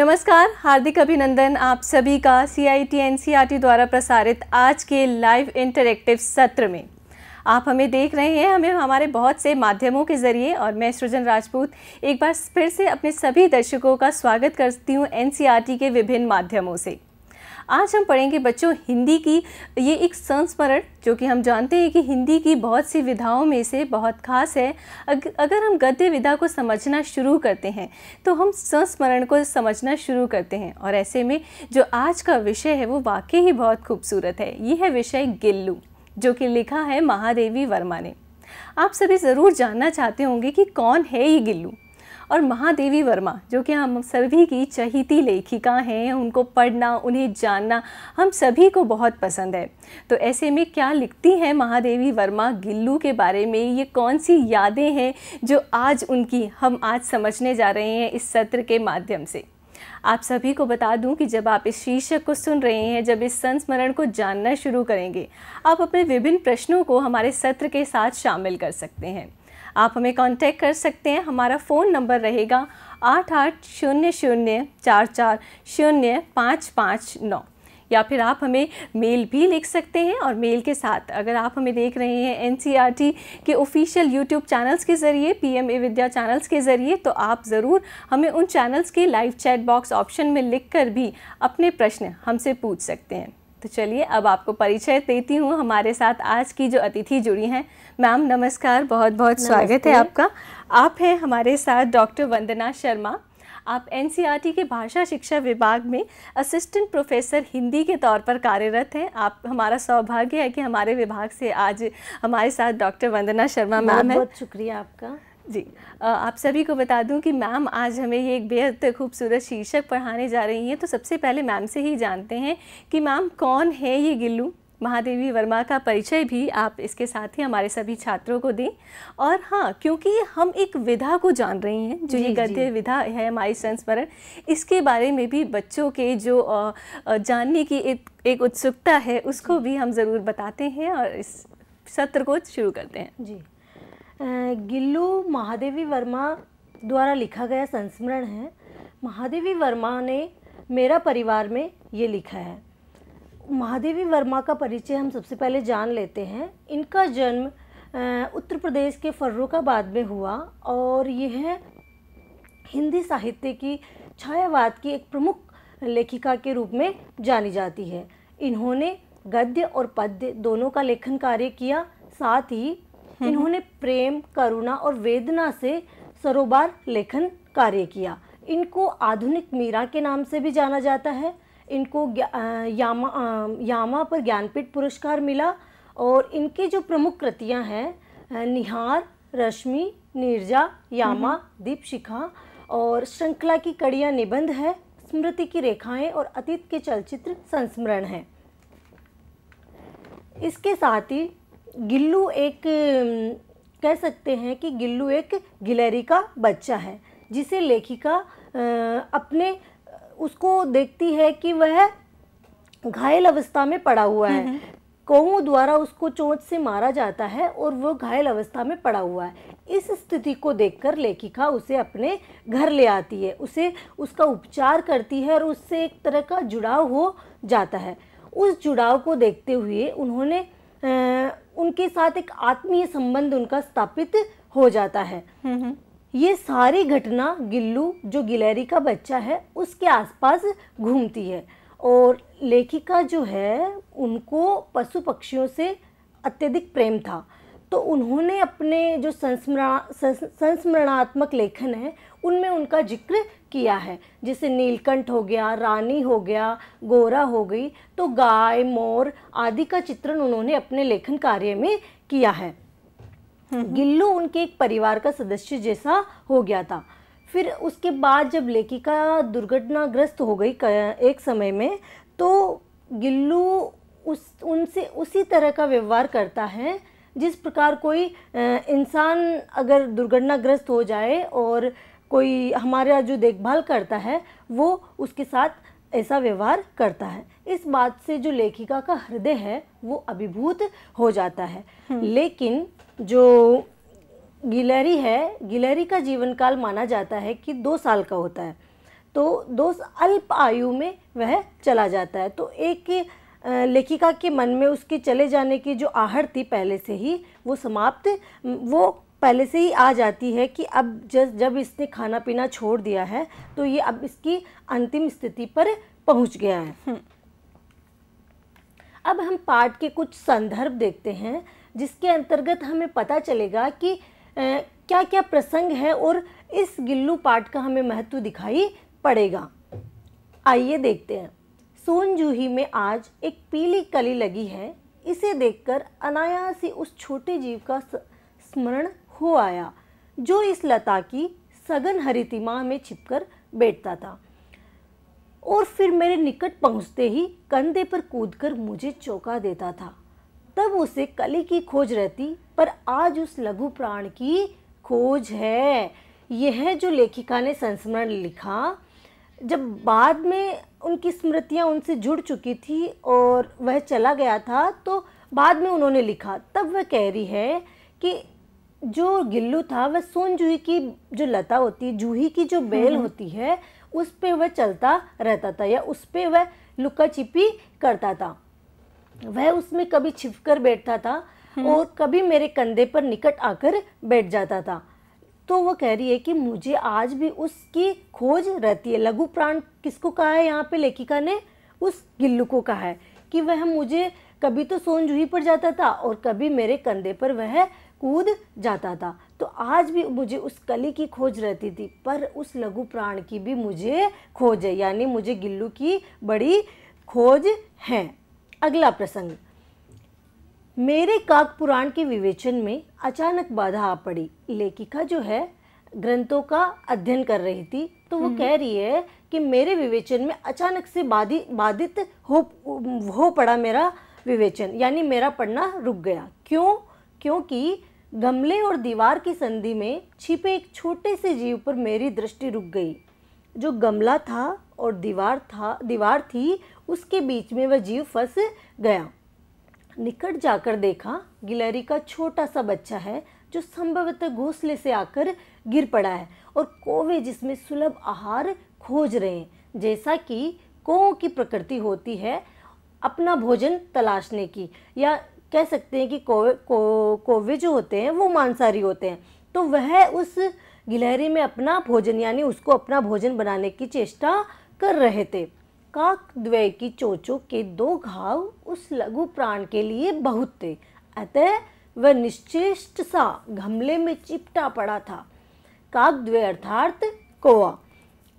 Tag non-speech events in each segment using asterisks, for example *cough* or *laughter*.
नमस्कार, हार्दिक अभिनंदन आप सभी का C I T N C R T द्वारा प्रसारित आज के लाइव इंटरेक्टिव सत्र में। आप हमें देख रहे हैं, हमें हमारे बहुत से माध्यमों के ज़रिए और मैं सृजन राजपूत एक बार फिर से अपने सभी दर्शकों का स्वागत करती हूँ एन के विभिन्न माध्यमों से। आज हम पढ़ेंगे बच्चों हिंदी की। ये एक संस्मरण जो कि हम जानते हैं कि हिंदी की बहुत सी विधाओं में से बहुत खास है। अग, अगर हम गद्य विधा को समझना शुरू करते हैं तो हम संस्मरण को समझना शुरू करते हैं। और ऐसे में जो आज का विषय है वो वाकई ही बहुत खूबसूरत है। ये है विषय गिल्लू जो कि लिखा है महादेवी वर्मा ने। आप सभी ज़रूर जानना चाहते होंगे कि कौन है ये गिल्लू। और महादेवी वर्मा, जो कि हम सभी की चहीती लेखिका हैं, उनको पढ़ना, उन्हें जानना हम सभी को बहुत पसंद है। तो ऐसे में क्या लिखती हैं महादेवी वर्मा गिल्लू के बारे में? ये कौन सी यादें हैं जो आज उनकी हम आज समझने जा रहे हैं इस सत्र के माध्यम से? आप सभी को बता दूँ कि जब आप इस शीर्षक को सुन रहे हैं, जब इस संस्मरण को जानना शुरू करेंगे, आप अपने विभिन्न प्रश्नों को हमारे सत्र के साथ शामिल कर सकते हैं। आप हमें कांटेक्ट कर सकते हैं। हमारा फ़ोन नंबर रहेगा आठ आठ शून्य शून्य चार चार शून्य पाँच पाँच नौ। या फिर आप हमें मेल भी लिख सकते हैं और मेल के साथ अगर आप हमें देख रहे हैं एन के ऑफिशियल यूट्यूब चैनल्स के ज़रिए P M e Vidya channels के ज़रिए तो आप ज़रूर हमें उन चैनल्स के लाइव चैट बॉक्स ऑप्शन में लिख कर भी अपने प्रश्न हमसे पूछ सकते हैं। तो चलिए अब आपको परिचय देती हूँ हमारे साथ आज की जो अतिथि जुड़ी हैं। मैम नमस्कार बहुत बहुत स्वागत है आपका। आप हैं हमारे साथ डॉक्टर वंदना शर्मा। आप एन के भाषा शिक्षा विभाग में असिस्टेंट प्रोफेसर हिंदी के तौर पर कार्यरत हैं। आप हमारा सौभाग्य है कि हमारे विभाग से आज हमारे साथ डॉक्टर वंदना शर्मा मैम है। बहुत शुक्रिया आपका। जी आप सभी को बता दूँ कि मैम आज हमें ये एक बेहद खूबसूरत शीर्षक पढ़ाने जा रही हैं। तो सबसे पहले मैम से ही जानते हैं कि मैम कौन है ये गिल्लू? महादेवी वर्मा का परिचय भी आप इसके साथ ही हमारे सभी छात्रों को दें। और हाँ क्योंकि हम एक विधा को जान रही हैं जो ये गद्य विधा है हमारी संस्मरण इसके बारे में भी बच्चों के जो जानने की एक, एक उत्सुकता है उसको भी हम ज़रूर बताते हैं और इस सत्र को शुरू करते हैं। जी। गिल्लू महादेवी वर्मा द्वारा लिखा गया संस्मरण है। महादेवी वर्मा ने मेरा परिवार में ये लिखा है। महादेवी वर्मा का परिचय हम सबसे पहले जान लेते हैं। इनका जन्म उत्तर प्रदेश के फर्रुखाबाद में हुआ और यह हिंदी साहित्य की छायावाद की एक प्रमुख लेखिका के रूप में जानी जाती है। इन्होंने गद्य और पद्य दोनों का लेखन कार्य किया, साथ ही इन्होंने प्रेम करुणा और वेदना से सरोबार लेखन कार्य किया। इनको आधुनिक मीरा के नाम से भी जाना जाता है। इनको यामा यामा पर ज्ञानपीठ पुरस्कार मिला और इनकी जो प्रमुख कृतियाँ हैं निहार रश्मि नीरजा यामा दीप शिखा और श्रृंखला की कड़ियाँ निबंध है स्मृति की रेखाएँ और अतीत के चलचित्र संस्मरण हैं। इसके साथ ही गिल्लू एक कह सकते हैं कि गिल्लू एक गिलहरी का बच्चा है जिसे लेखिका अपने उसको देखती है कि वह घायल अवस्था में पड़ा हुआ है। हम्म। द्वारा उसको चोट से मारा जाता है और वो घायल अवस्था में पड़ा हुआ है। इस स्थिति को देखकर लेखिका उसे अपने घर ले आती है उसे उसका उपचार करती है और उससे एक तरह का जुड़ाव हो जाता है। उस जुड़ाव को देखते हुए उन्होंने उनके साथ एक आत्मीय संबंध उनका स्थापित हो जाता है। ये सारी घटना गिल्लू जो गिलहरी का बच्चा है उसके आसपास घूमती है और लेखिका जो है उनको पशु पक्षियों से अत्यधिक प्रेम था। तो उन्होंने अपने जो संस्मरण संस्मरणात्मक लेखन है उनमें उनका ज़िक्र किया है। जैसे नीलकंठ हो गया रानी हो गया गोरा हो गई तो गाय मोर आदि का चित्रण उन्होंने अपने लेखन कार्य में किया है। गिल्लू उनके एक परिवार का सदस्य जैसा हो गया था। फिर उसके बाद जब लेखिका दुर्घटनाग्रस्त हो गई एक समय में तो गिल्लू उस उनसे उसी तरह का व्यवहार करता है जिस प्रकार कोई इंसान अगर दुर्घटनाग्रस्त हो जाए और कोई हमारा जो देखभाल करता है वो उसके साथ ऐसा व्यवहार करता है। इस बात से जो लेखिका का हृदय है वो अभिभूत हो जाता है। हम्म। लेकिन जो गिलहरी है गिलहरी का जीवन काल माना जाता है कि दो साल का होता है। तो दो अल्प आयु में वह चला जाता है। तो एक लेखिका के मन में उसके चले जाने की जो आहट थी पहले से ही वो समाप्त वो पहले से ही आ जाती है कि अब जब जब इसने खाना पीना छोड़ दिया है तो ये अब इसकी अंतिम स्थिति पर पहुँच गया है। हम्म। अब हम पाठ के कुछ संदर्भ देखते हैं जिसके अंतर्गत हमें पता चलेगा कि क्या क्या प्रसंग है और इस गिल्लू पाठ का हमें महत्व दिखाई पड़ेगा। आइए देखते हैं। सोन जूही में आज एक पीली कली लगी है। इसे देखकर अनायास ही उस छोटे जीव का स्मरण हो आया, जो इस लता की सघन हरितिमा में छिपकर बैठता था। और फिर मेरे निकट पहुँचते ही कंधे पर कूदकर मुझे चौंका देता था। तब उसे कली की खोज रहती, पर आज उस लघु प्राण की खोज है। यह जो लेखिका ने संस्मरण लिखा, जब बाद में उनकी स्मृतियाँ उनसे जुड़ चुकी थी और वह चला गया था तो बाद में उन्होंने लिखा तब वह कह रही है कि जो गिल्लू था वह सोन जूही की जो लता होती है जूही की जो बेल हम्म। होती है उस पर वह चलता रहता था या उस पर वह लुका छिपी करता था वह उसमें कभी छिप कर बैठता था हम्म। और कभी मेरे कंधे पर निकट आकर बैठ जाता था तो वो कह रही है कि मुझे आज भी उसकी खोज रहती है। लघु प्राण किसको कहा है यहाँ पे? लेखिका ने उस गिल्लू को कहा है कि वह मुझे कभी तो सोन जूही पर जाता था और कभी मेरे कंधे पर वह कूद जाता था। तो आज भी मुझे उस कली की खोज रहती थी, पर उस लघु प्राण की भी मुझे खोज है, यानी मुझे गिल्लू की बड़ी खोज है। अगला प्रसंग। मेरे काक पुराण के विवेचन में अचानक बाधा आ पड़ी। लेखिका जो है ग्रंथों का अध्ययन कर रही थी तो वो हम्म। कह रही है कि मेरे विवेचन में अचानक से बाधित बाधित हो हो पड़ा मेरा विवेचन यानी मेरा पढ़ना रुक गया। क्यों? क्योंकि गमले और दीवार की संधि में छिपे एक छोटे से जीव पर मेरी दृष्टि रुक गई। जो गमला था और दीवार था दीवार थी उसके बीच में वह जीव फंस गया। निकट जाकर देखा गिलहरी का छोटा सा बच्चा है जो संभवतः घोंसले से आकर गिर पड़ा है और कोवे जिसमें सुलभ आहार खोज रहे हैं। जैसा कि कोवों की प्रकृति होती है अपना भोजन तलाशने की या कह सकते हैं कि कोवे को, कोवे जो होते हैं वो मांसाहारी होते हैं। तो वह उस गिलहरी में अपना भोजन यानी उसको अपना भोजन बनाने की चेष्टा कर रहे थे। काक द्वय की चोचों के दो घाव उस लघु प्राण के लिए बहुत थे। अतः वह निश्चेष्ट सा गमले में चिपटा पड़ा था। काक द्वय अर्थात कोआ।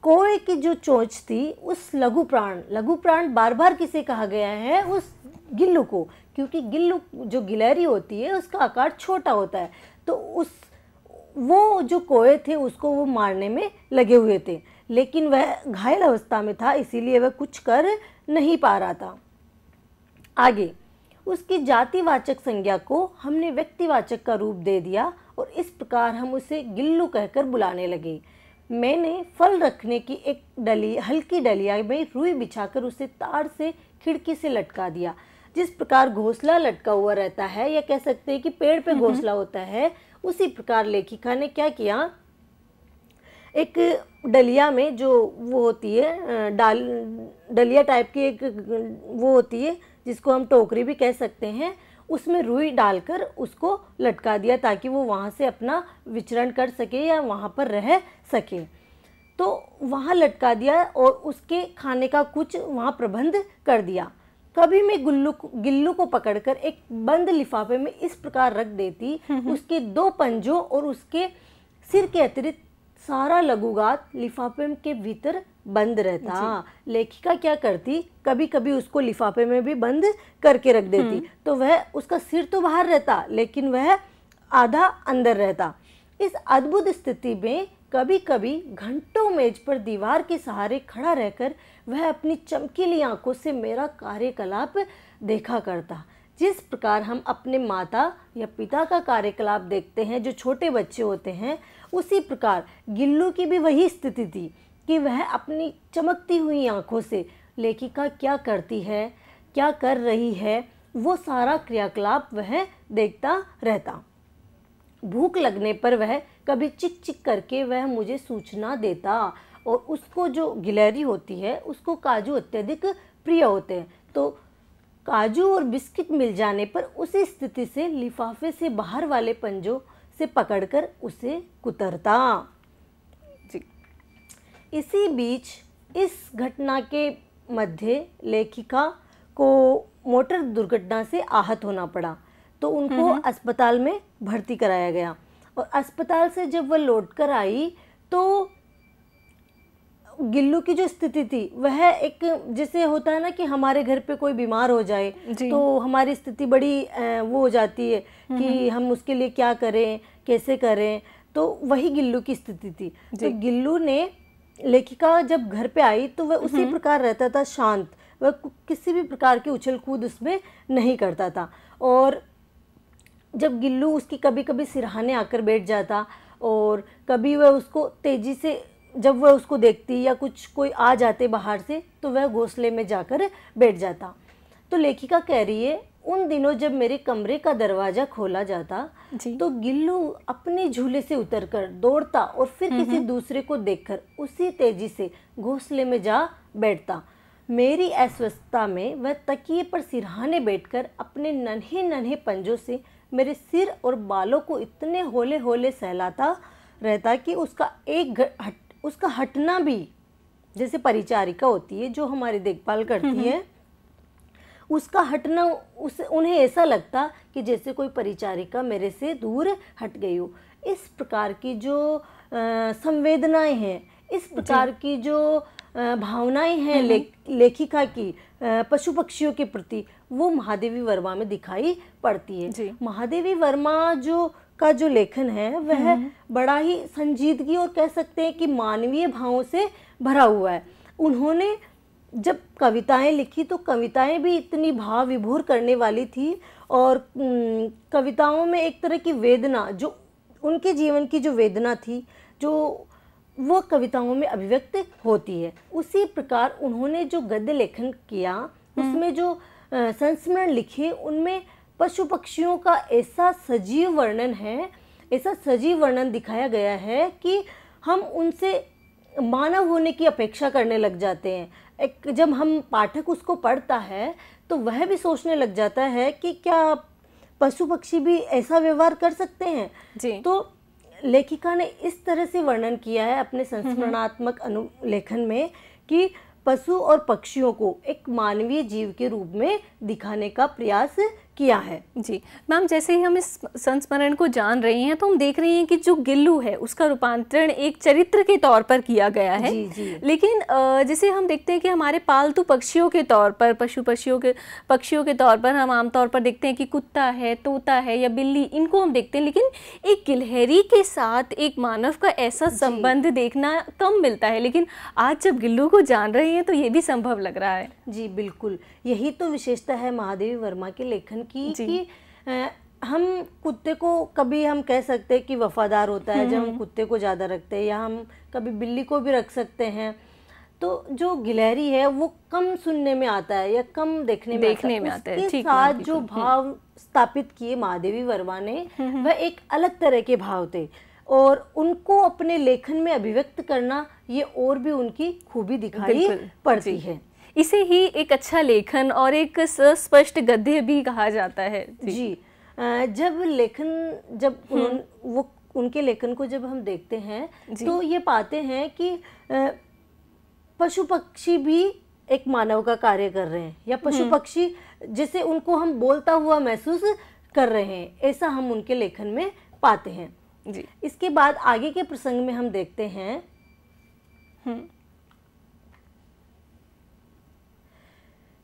कोए की जो चोच थी, उस लघु प्राण लघु प्राण बार बार किसे कहा गया है? उस गिल्लू को, क्योंकि गिल्लू जो गिलहरी होती है, उसका आकार छोटा होता है। तो उस, वो जो कोए थे, उसको वो मारने में लगे हुए थे। लेकिन वह घायल अवस्था में था इसीलिए वह कुछ कर नहीं पा रहा था। आगे उसकी जातिवाचक संज्ञा को हमने व्यक्तिवाचक का रूप दे दिया और इस प्रकार हम उसे गिल्लू कहकर बुलाने लगे। मैंने फल रखने की एक डली हल्की डलिया में रुई बिछाकर उसे तार से खिड़की से लटका दिया। जिस प्रकार घोंसला लटका हुआ रहता है या कह सकते हैं कि पेड़ पे घोंसला होता है उसी प्रकार लेखिका ने क्या किया? एक डलिया में जो वो होती है डाल डलिया टाइप की एक वो होती है जिसको हम टोकरी भी कह सकते हैं उसमें रुई डालकर उसको लटका दिया ताकि वो वहाँ से अपना विचरण कर सके या वहाँ पर रह सके। तो वहाँ लटका दिया और उसके खाने का कुछ वहाँ प्रबंध कर दिया। कभी मैं गुल्लू गिल्लू को पकड़कर एक बंद लिफाफे में इस प्रकार रख देती उसके दो पंजों और उसके सिर के अतिरिक्त सारा लघुगात लिफाफे के भीतर बंद रहता। लेखिका क्या करती? कभी कभी उसको लिफाफे में भी बंद करके रख देती। हम्म। तो वह उसका सिर तो बाहर रहता लेकिन वह आधा अंदर रहता। इस अद्भुत स्थिति में कभी कभी घंटों मेज पर दीवार के सहारे खड़ा रहकर वह अपनी चमकीली आँखों से मेरा कार्यकलाप देखा करता। जिस प्रकार हम अपने माता या पिता का कार्यकलाप देखते हैं जो छोटे बच्चे होते हैं उसी प्रकार गिल्लू की भी वही स्थिति थी कि वह अपनी चमकती हुई आँखों से, लेखिका क्या करती है, क्या कर रही है, वो सारा क्रियाकलाप वह देखता रहता। भूख लगने पर वह कभी चिक चिक करके वह मुझे सूचना देता और उसको जो गिलहरी होती है, उसको काजू अत्यधिक प्रिय होते हैं। तो काजू और बिस्किट मिल जाने पर उसी स्थिति से, लिफाफे से बाहर वाले पंजों से पकड़कर उसे कुतरता। जी। इसी बीच इस घटना के मध्य लेखिका को मोटर दुर्घटना से आहत होना पड़ा तो उनको अस्पताल में भर्ती कराया गया और अस्पताल से जब वह लौट कर आई तो गिल्लू की जो स्थिति थी वह एक जैसे होता है ना कि हमारे घर पे कोई बीमार हो जाए तो हमारी स्थिति बड़ी वो हो जाती है कि हम उसके लिए क्या करें कैसे करें? तो वही गिल्लू की स्थिति थी। तो गिल्लू ने लेखिका जब घर पे आई तो वह उसी प्रकार रहता था शांत। वह किसी भी प्रकार की उछल कूद उसमें नहीं करता था। और जब गिल्लू उसकी कभी कभी सिरहाने आकर बैठ जाता और कभी वह उसको तेज़ी से जब वह उसको देखती या कुछ कोई आ जाते बाहर से तो वह घोंसले में जाकर बैठ जाता। तो लेखिका कह रही है उन दिनों जब मेरे कमरे का दरवाज़ा खोला जाता। तो गिल्लू अपने झूले से उतरकर दौड़ता और फिर किसी दूसरे को देखकर उसी तेज़ी से घोंसले में जा बैठता। मेरी अस्वस्थता में वह तकिए पर सिरहाने बैठकर अपने नन्हे नन्हे पंजों से मेरे सिर और बालों को इतने होले होले सहलाता रहता कि उसका एक हट उसका हटना भी जैसे परिचारिका होती है जो हमारी देखभाल करती है। उसका हटना उस उन्हें ऐसा लगता कि जैसे कोई परिचारिका मेरे से दूर हट गई हो। इस प्रकार की जो संवेदनाएँ हैं इस प्रकार की जो भावनाएँ हैं ले, लेखिका की पशु पक्षियों के प्रति वो महादेवी वर्मा में दिखाई पड़ती है। महादेवी वर्मा जो का जो लेखन है वह बड़ा ही संजीदगी और कह सकते हैं कि मानवीय भावों से भरा हुआ है। उन्होंने जब कविताएँ लिखी तो कविताएँ भी इतनी भाव विभोर करने वाली थी और कविताओं में एक तरह की वेदना जो उनके जीवन की जो वेदना थी जो वो कविताओं में अभिव्यक्त होती है। उसी प्रकार उन्होंने जो गद्य लेखन किया उसमें जो संस्मरण लिखे उनमें पशु पक्षियों का ऐसा सजीव वर्णन है ऐसा सजीव वर्णन दिखाया गया है कि हम उनसे मानव होने की अपेक्षा करने लग जाते हैं। एक जब हम पाठक उसको पढ़ता है तो वह भी सोचने लग जाता है कि क्या पशु पक्षी भी ऐसा व्यवहार कर सकते हैं? जी। तो लेखिका ने इस तरह से वर्णन किया है अपने संस्मरणात्मक अनुलेखन में कि पशु और पक्षियों को एक मानवीय जीव के रूप में दिखाने का प्रयास किया है। जी। मैम जैसे ही हम इस संस्मरण को जान रहे हैं तो हम देख रहे हैं कि जो गिल्लू है उसका रूपांतरण एक चरित्र के तौर पर किया गया है। जी, जी। लेकिन जैसे हम देखते हैं कि हमारे पालतू पक्षियों के तौर पर पशु पक्षियों के पक्षियों के तौर पर हम आमतौर पर देखते हैं कि कुत्ता है तोता है या बिल्ली इनको हम देखते हैं लेकिन एक गिलहरी के साथ एक मानव का ऐसा संबंध देखना कम मिलता है। लेकिन आज जब गिल्लू को जान रहे हैं तो ये भी संभव लग रहा है। जी बिल्कुल। यही तो विशेषता है महादेवी वर्मा के लेखन की कि हम कुत्ते को कभी हम कह सकते हैं कि वफादार होता है जब हम कुत्ते को ज़्यादा रखते हैं या हम कभी बिल्ली को भी रख सकते हैं। तो जो गिलहरी है वो कम सुनने में आता है या कम देखने में देखने आता में आता है, उसके ठीक साथ जो भाव स्थापित किए महादेवी वर्मा ने वह एक अलग तरह के भाव थे और उनको अपने लेखन में अभिव्यक्त करना ये और भी उनकी खूबी दिखाई पड़ती है। इसे ही एक अच्छा लेखन और एक स्पष्ट गद्य भी कहा जाता है। जी, जी। जब लेखन जब उन्होंने वो उनके लेखन को जब हम देखते हैं तो ये पाते हैं कि पशु पक्षी भी एक मानव का कार्य कर रहे हैं या पशु पक्षी जैसे उनको हम बोलता हुआ महसूस कर रहे हैं ऐसा हम उनके लेखन में पाते हैं। जी। इसके बाद आगे के प्रसंग में हम देखते हैं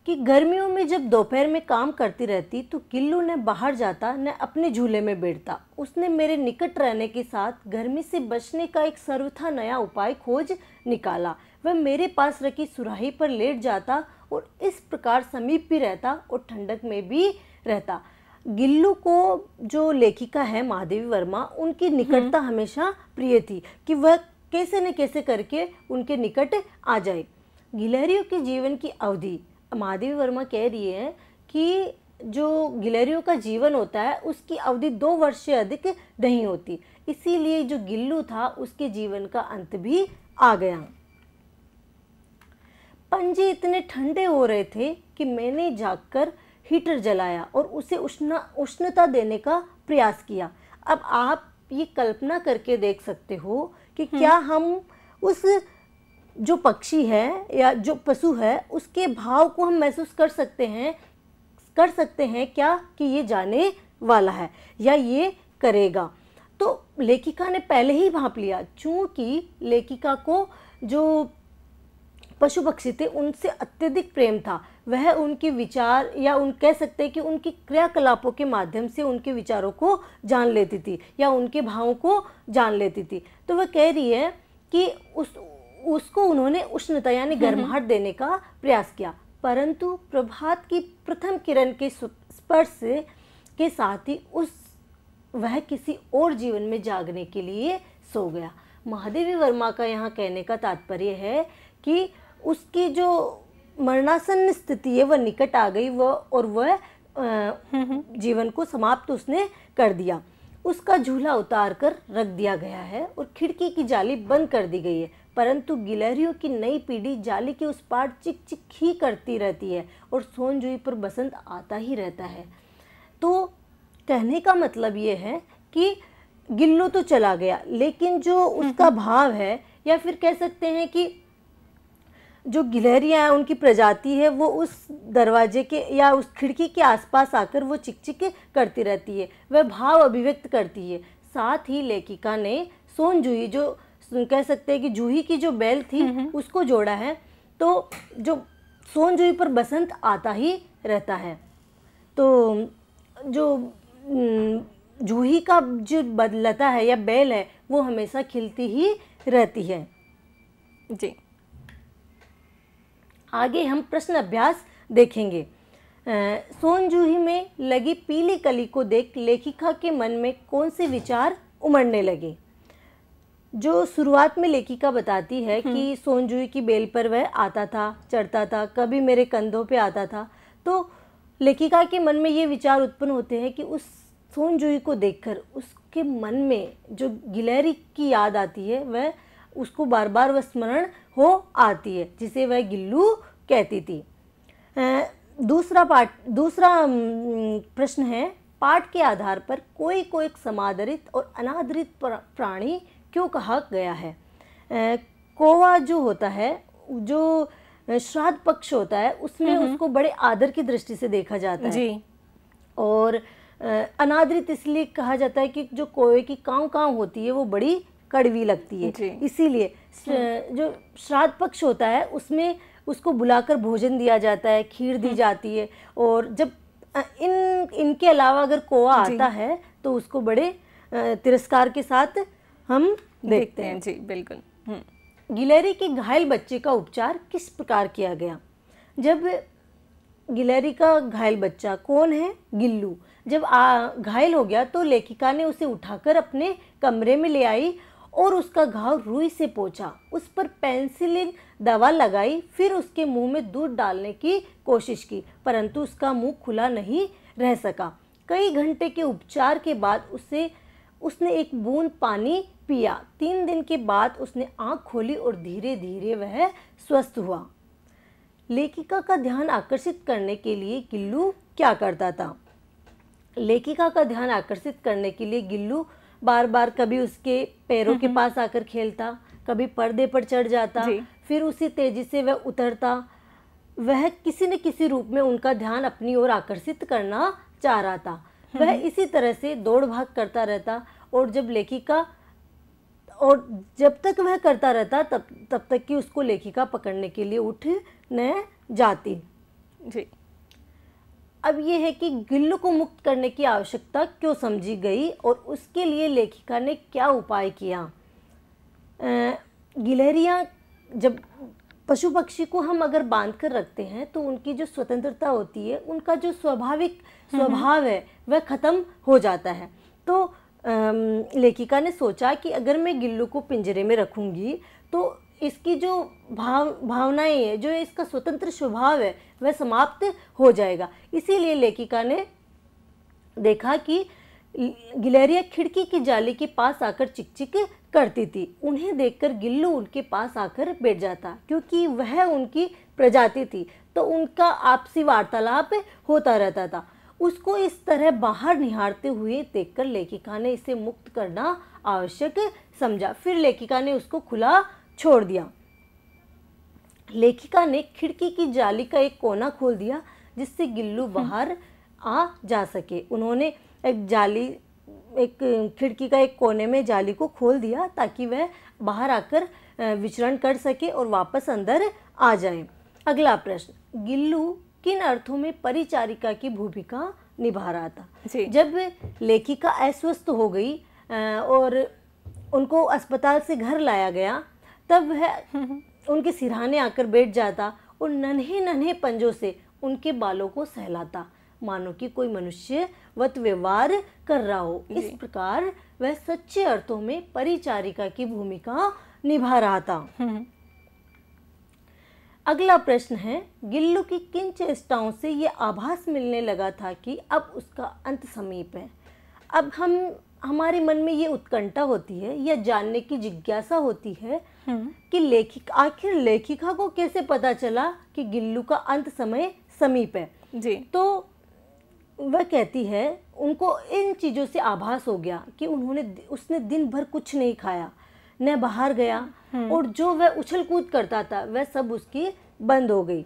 कि गर्मियों में जब दोपहर में काम करती रहती तो किल्लू न बाहर जाता न अपने झूले में बैठता। उसने मेरे निकट रहने के साथ गर्मी से बचने का एक सर्वथा नया उपाय खोज निकाला। वह मेरे पास रखी सुराही पर लेट जाता और इस प्रकार समीप भी रहता और ठंडक में भी रहता। गिल्लू को जो लेखिका है महादेवी वर्मा उनकी निकटता हमेशा प्रिय थी कि वह कैसे न कैसे करके उनके निकट आ जाए। गिलहरियों के जीवन की अवधि। महादेवी वर्मा कह रही है कि जो गिलहरियों का जीवन होता है उसकी अवधि दो वर्ष से अधिक नहीं होती। इसीलिए जो गिल्लू था उसके जीवन का अंत भी आ गया। पंजे इतने ठंडे हो रहे थे कि मैंने जाकर हीटर जलाया और उसे उष्ण उष्णता देने का प्रयास किया। अब आप ये कल्पना करके देख सकते हो कि क्या हम उस जो पक्षी है या जो पशु है, उसके भाव को हम महसूस कर सकते हैं, कर सकते हैं क्या कि ये जाने वाला है या ये करेगा। तो लेखिका ने पहले ही भाप लिया, चूँकि लेखिका को जो पशु पक्षी थे, उनसे अत्यधिक प्रेम था। वह उनके विचार या उन कह सकते हैं कि उनकी क्रियाकलापों के माध्यम से उनके विचारों को जान लेती थी या उनके भावों को जान लेती थी। तो वह कह रही है कि उस उसको उन्होंने उष्णता यानी हम्म, हम्म। गर्माहट देने का प्रयास किया। परंतु प्रभात की प्रथम किरण के स्पर्श के साथ ही उस वह किसी और जीवन में जागने के लिए सो गया। महादेवी वर्मा का यहाँ कहने का तात्पर्य है कि उसकी जो मरणासन स्थिति है वह निकट आ गई वह और वह जीवन को समाप्त उसने कर दिया। उसका झूला उतार कर रख दिया गया है और खिड़की की जाली बंद कर दी गई है। परंतु गिलहरियों की नई पीढ़ी जाली के उस पार चिक चिक ही करती रहती है और सोनजुई पर बसंत आता ही रहता है। तो कहने का मतलब ये है कि गिल्लो तो चला गया लेकिन जो उसका भाव है या फिर कह सकते हैं कि जो गिलहरियाँ हैं उनकी प्रजाति है वो उस दरवाजे के या उस खिड़की के आसपास आकर वो चिक चिक करती रहती है। वह भाव अभिव्यक्त करती है। साथ ही लेखिका ने सोनजुई जो कह सकते हैं कि जूही की जो बैल थी उसको जोड़ा है। तो जो सोन जूही पर बसंत आता ही रहता है। तो जो जूही का जो बदलता है या बैल है वो हमेशा खिलती ही रहती है। जी। आगे हम प्रश्न अभ्यास देखेंगे। सोन जूही में लगी पीली कली को देख लेखिका के मन में कौन से विचार उमड़ने लगे? जो शुरुआत में लेखिका बताती है कि सोनजुई की बेल पर वह आता था चढ़ता था कभी मेरे कंधों पे आता था। तो लेखिका के मन में ये विचार उत्पन्न होते हैं कि उस सोनजुई को देखकर उसके मन में जो गिलहरी की याद आती है वह उसको बार बार वह स्मरण हो आती है जिसे वह गिल्लू कहती थी। दूसरा पाठ दूसरा प्रश्न है पाठ के आधार पर कोई कोई समादरित और अनादरित प्राणी क्यों कहा गया है? कोवा जो होता है जो श्राद्ध पक्ष होता है उसमें उसको बड़े आदर की दृष्टि से देखा जाता है। जी। और अनादरित इसलिए कहा जाता है कि जो कोए की काव काव होती है वो बड़ी कड़वी लगती है। इसीलिए जो श्राद्ध पक्ष होता है उसमें उसको बुलाकर भोजन दिया जाता है खीर दी हम्म। जाती है। और जब इन इनके अलावा अगर कोआ आता है तो उसको बड़े तिरस्कार के साथ हम देखते हैं। जी बिल्कुल। हम्म। गिलहरी के घायल बच्चे का उपचार किस प्रकार किया गया? जब गिलहरी का घायल बच्चा कौन है? गिल्लू। जब आ घायल हो गया तो लेखिका ने उसे उठाकर अपने कमरे में ले आई और उसका घाव रुई से पोछा। उस पर पेंसिलिन दवा लगाई फिर उसके मुँह में दूध डालने की कोशिश की परंतु उसका मुँह खुला नहीं रह सका। कई घंटे के उपचार के बाद उसे उसने एक बूंद पानी पिया। तीन दिन के बाद उसने आँख खोली और धीरे धीरे वह स्वस्थ हुआ। लेखिका का ध्यान आकर्षित करने के लिए गिल्लू क्या करता था? लेखिका का ध्यान आकर्षित करने के लिए गिल्लू बार बार कभी उसके पैरों के पास आकर खेलता कभी पर्दे पर चढ़ जाता फिर उसी तेज़ी से वह उतरता। वह किसी न किसी रूप में उनका ध्यान अपनी ओर आकर्षित करना चाह रहा था। वह इसी तरह से दौड़ भाग करता रहता और जब लेखिका और जब तक वह करता रहता तब तब तक कि उसको लेखिका पकड़ने के लिए उठ न जाती। जी। अब ये है कि गिल्लू को मुक्त करने की आवश्यकता क्यों समझी गई और उसके लिए लेखिका ने क्या उपाय किया? गिलहरियाँ जब पशु पक्षी को हम अगर बाँध कर रखते हैं तो उनकी जो स्वतंत्रता होती है उनका जो स्वाभाविक स्वभाव है वह ख़त्म हो जाता है। तो लेखिका ने सोचा कि अगर मैं गिल्लू को पिंजरे में रखूँगी तो इसकी जो भाव, भावनाएँ है, जो इसका स्वतंत्र स्वभाव है, वह समाप्त हो जाएगा। इसीलिए लेखिका ने देखा कि गिलहरिया खिड़की की जाली के पास आकर चिकचिक करती थी। उन्हें देखकर गिल्लू उनके पास आकर बैठ जाता, क्योंकि वह उनकी प्रजाति थी तो उनका आपसी वार्तालाप होता रहता था। उसको इस तरह बाहर निहारते हुए देखकर लेखिका ने इसे मुक्त करना आवश्यक समझा। फिर लेखिका ने उसको खुला छोड़ दिया। लेखिका ने खिड़की की जाली का एक कोना खोल दिया जिससे गिल्लू हम्म। बाहर आ जा सके। उन्होंने एक जाली एक खिड़की का एक कोने में जाली को खोल दिया ताकि वह बाहर आकर विचरण कर सके और वापस अंदर आ जाए। अगला प्रश्न। गिल्लू किन अर्थों में परिचारिका की भूमिका निभा रहा था? जब लेखिका अस्वस्थ हो गई और उनको अस्पताल से घर लाया गया तब वह *laughs* उनके सिरहाने आकर बैठ जाता और नन्हे नन्हे पंजों से उनके बालों को सहलाता। मानो कि कोई मनुष्य वत व्यवहार कर रहा हो। इस प्रकार वह सच्चे अर्थों में परिचारिका की भूमिका निभा रहा था। हम्म। अगला प्रश्न है गिल्लू की किन चेष्टाओं से ये आभास मिलने लगा था कि अब उसका अंत समीप है? अब हम हमारे मन में ये उत्कंठा होती है या जानने की जिज्ञासा होती है हम्म। कि लेखिक आखिर लेखिका को कैसे पता चला कि गिल्लू का अंत समय समीप है? जी। तो वह कहती है उनको इन चीज़ों से आभास हो गया कि उन्होंने उसने दिन भर कुछ नहीं खाया। न बाहर गया हम्म। और जो वह उछल कूद करता था वह सब उसकी बंद हो गई।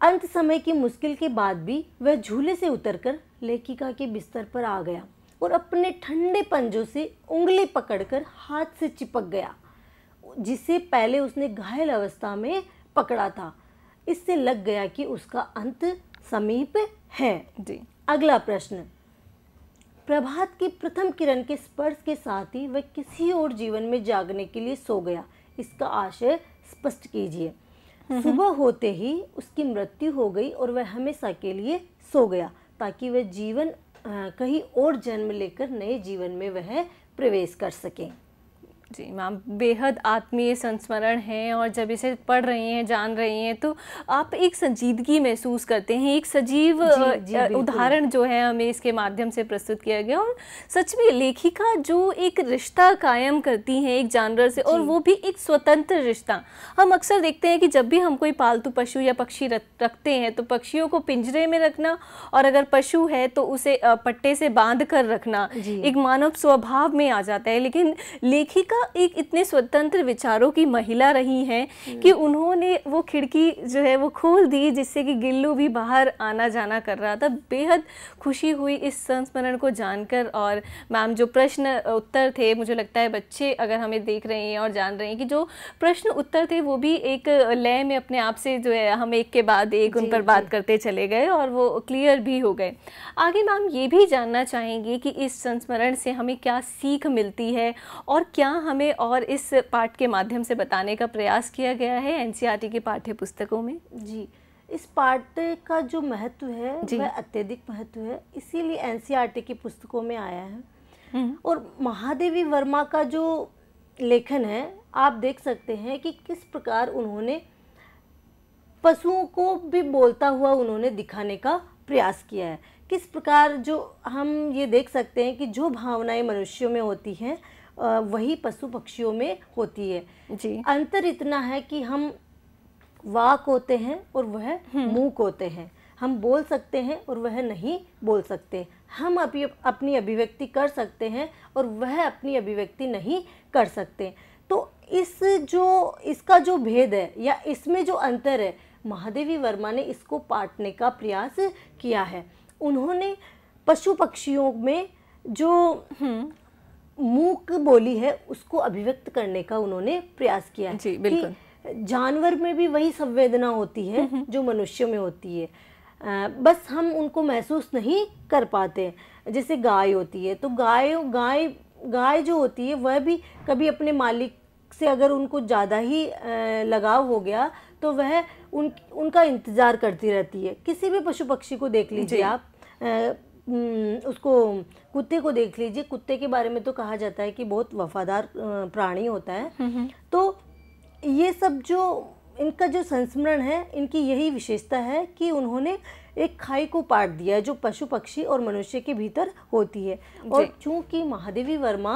अंत समय की मुश्किल के बाद भी वह झूले से उतरकर लेखिका के बिस्तर पर आ गया और अपने ठंडे पंजों से उंगली पकड़कर हाथ से चिपक गया जिसे पहले उसने घायल अवस्था में पकड़ा था। इससे लग गया कि उसका अंत समीप है। जी। अगला प्रश्न प्रभात की प्रथम किरण के स्पर्श के साथ ही वह किसी और जीवन में जागने के लिए सो गया। इसका आशय स्पष्ट कीजिए। सुबह होते ही उसकी मृत्यु हो गई और वह हमेशा के लिए सो गया ताकि वह जीवन कहीं और जन्म लेकर नए जीवन में वह प्रवेश कर सके। जी मैम बेहद आत्मीय संस्मरण है और जब इसे पढ़ रही हैं जान रही हैं तो आप एक संजीदगी महसूस करते हैं एक सजीव उदाहरण जो है हमें इसके माध्यम से प्रस्तुत किया गया और सच में लेखिका जो एक रिश्ता कायम करती हैं एक जानवर से और वो भी एक स्वतंत्र रिश्ता। हम अक्सर देखते हैं कि जब भी हम कोई पालतू पशु या पक्षी रखते हैं तो पक्षियों को पिंजरे में रखना और अगर पशु है तो उसे पट्टे से बाँध कर रखना एक मानव स्वभाव में आ जाता है। लेकिन लेखिका एक इतने स्वतंत्र विचारों की महिला रही हैं कि हम्म। उन्होंने वो खिड़की जो है वो खोल दी जिससे कि गिल्लू भी बाहर आना जाना कर रहा था। बेहद खुशी हुई इस संस्मरण को जानकर और मैम जो प्रश्न उत्तर थे मुझे लगता है बच्चे अगर हमें देख रहे हैं और जान रहे हैं कि जो प्रश्न उत्तर थे वो भी एक लय में अपने आप से जो है हम एक के बाद एक उन पर बात करते चले गए और वो क्लियर भी हो गए। आगे मैम ये भी जानना चाहेंगे कि इस संस्मरण से हमें क्या सीख मिलती है और क्या हमें और इस पाठ के माध्यम से बताने का प्रयास किया गया है एनसीईआरटी के पाठ्य पुस्तकों में। जी। इस पाठ का जो महत्व है वह अत्यधिक महत्व है इसीलिए एनसीईआरटी की पुस्तकों में आया है। हम्म। और महादेवी वर्मा का जो लेखन है आप देख सकते हैं कि किस प्रकार उन्होंने पशुओं को भी बोलता हुआ उन्होंने दिखाने का प्रयास किया है। किस प्रकार जो हम ये देख सकते हैं कि जो भावनाएँ मनुष्यों में होती हैं वही पशु पक्षियों में होती है। जी। अंतर इतना है कि हम वाक होते हैं और वह हम्म। मूक होते हैं। हम बोल सकते हैं और वह नहीं बोल सकते। हम अभी अपनी अभिव्यक्ति कर सकते हैं और वह अपनी अभिव्यक्ति नहीं कर सकते। तो इस जो इसका जो भेद है या इसमें जो अंतर है महादेवी वर्मा ने इसको पाटने का प्रयास किया है। उन्होंने पशु पक्षियों में जो हम्म, मूक बोली है उसको अभिव्यक्त करने का उन्होंने प्रयास किया जी बिल्कुल। जानवर में भी वही संवेदना होती है हम्म, हम्म। जो मनुष्य में होती है। आ, बस हम उनको महसूस नहीं कर पाते। जैसे गाय होती है तो गाय गाय गाय जो होती है वह भी कभी अपने मालिक से अगर उनको ज़्यादा ही लगाव हो गया तो वह उन उनका इंतज़ार करती रहती है। किसी भी पशु पक्षी को देख लीजिए आप उसको कुत्ते को देख लीजिए। कुत्ते के बारे में तो कहा जाता है कि बहुत वफादार प्राणी होता है। हम्म, हम्म। तो ये सब जो इनका जो संस्मरण है इनकी यही विशेषता है कि उन्होंने एक खाई को पाट दिया जो पशु पक्षी और मनुष्य के भीतर होती है। और चूँकि महादेवी वर्मा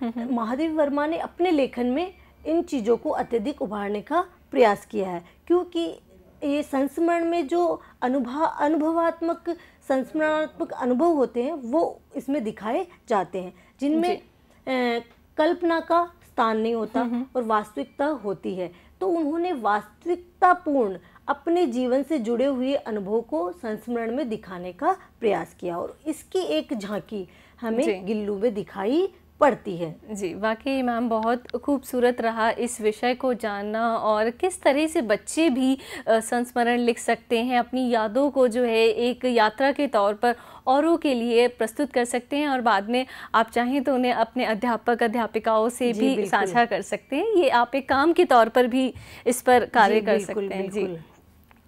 हम्म, महादेवी वर्मा ने अपने लेखन में इन चीज़ों को अत्यधिक उभारने का प्रयास किया है क्योंकि ये संस्मरण में जो अनुभव अनुभवात्मक संस्मरणात्मक अनुभव होते हैं वो इसमें दिखाए जाते हैं जिनमें कल्पना का स्थान नहीं होता और वास्तविकता होती है। तो उन्होंने वास्तविकतापूर्ण अपने जीवन से जुड़े हुए अनुभव को संस्मरण में दिखाने का प्रयास किया और इसकी एक झांकी हमें गिल्लू में दिखाई पड़ती है। जी वाकई मैम बहुत खूबसूरत रहा इस विषय को जानना और किस तरह से बच्चे भी संस्मरण लिख सकते हैं अपनी यादों को जो है एक यात्रा के तौर पर औरों के लिए प्रस्तुत कर सकते हैं और बाद में आप चाहें तो उन्हें अपने अध्यापक अध्यापिकाओं से भी साझा कर सकते हैं। ये आप एक काम के तौर पर भी इस पर कार्य कर सकते हैं। जी।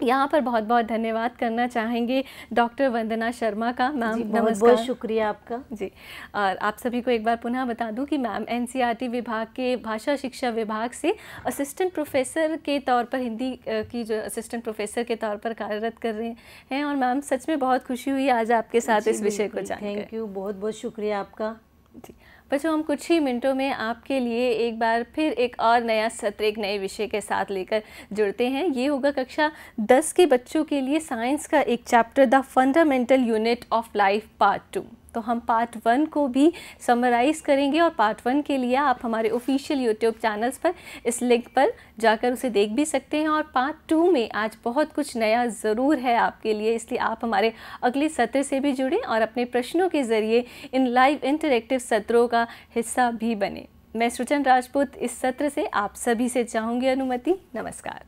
यहाँ पर बहुत बहुत धन्यवाद करना चाहेंगे डॉक्टर वंदना शर्मा का। मैम नमस्कार। बहुत शुक्रिया आपका। जी और आप सभी को एक बार पुनः बता दूँ कि मैम एनसीईआरटी विभाग के भाषा शिक्षा विभाग से असिस्टेंट प्रोफेसर के तौर पर हिंदी की जो असिस्टेंट प्रोफेसर के तौर पर कार्यरत कर रहे हैं और मैम सच में बहुत खुशी हुई आज आपके साथ इस विषय को जानकर थैंक यू बहुत बहुत शुक्रिया आपका। जी। बच्चों हम कुछ ही मिनटों में आपके लिए एक बार फिर एक और नया सत्र, एक नए विषय के साथ लेकर जुड़ते हैं। ये होगा कक्षा 10 के बच्चों के लिए साइंस का एक chapter, the fundamental unit of life, part two. तो हम पार्ट वन को भी समराइज करेंगे और पार्ट वन के लिए आप हमारे ऑफिशियल यूट्यूब चैनल्स पर इस लिंक पर जाकर उसे देख भी सकते हैं और पार्ट टू में आज बहुत कुछ नया ज़रूर है आपके लिए, इसलिए आप हमारे अगले सत्र से भी जुड़ें और अपने प्रश्नों के ज़रिए इन लाइव इंटरेक्टिव सत्रों का हिस्सा भी बने। मैं सृजन राजपूत, इस सत्र से आप सभी से चाहूँगी अनुमति। नमस्कार।